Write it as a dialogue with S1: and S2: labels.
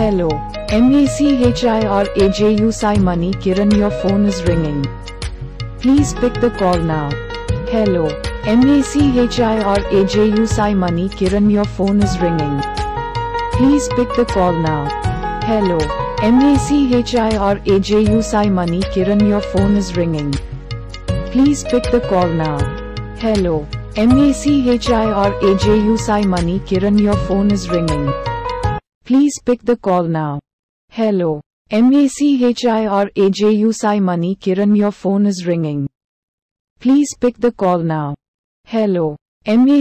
S1: Hello. MACHI or Mani Kiran your phone is ringing. Please pick the call now. Hello. MACHI or Mani Kiran your phone is ringing. Please pick the call now. Hello. MACHI or Mani Kiran your phone is ringing. Please pick the call now. Hello. MACHI or Mani Kiran your phone is ringing. Please pick the call now. Hello. MACHI or Mani Kiran your phone is ringing. Please pick the call now. Hello. MA